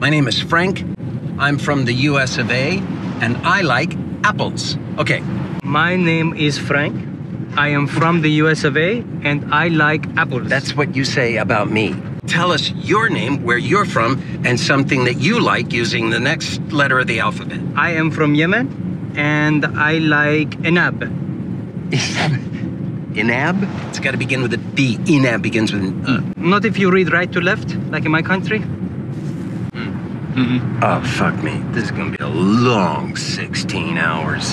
My name is Frank. I'm from the US of A, and I like apples. Okay, My name is Frank. I am from the US of A and I like apples. that's what you say about me. Tell us your name, where you're from, and something that you like using the next letter of the alphabet. I am from Yemen and I like enab. Inab? It's got to begin with a B. Inab begins with an E. Not if you read right to left, like in my country. Mm-hmm. Oh, fuck me. This is to be a long 16 hours.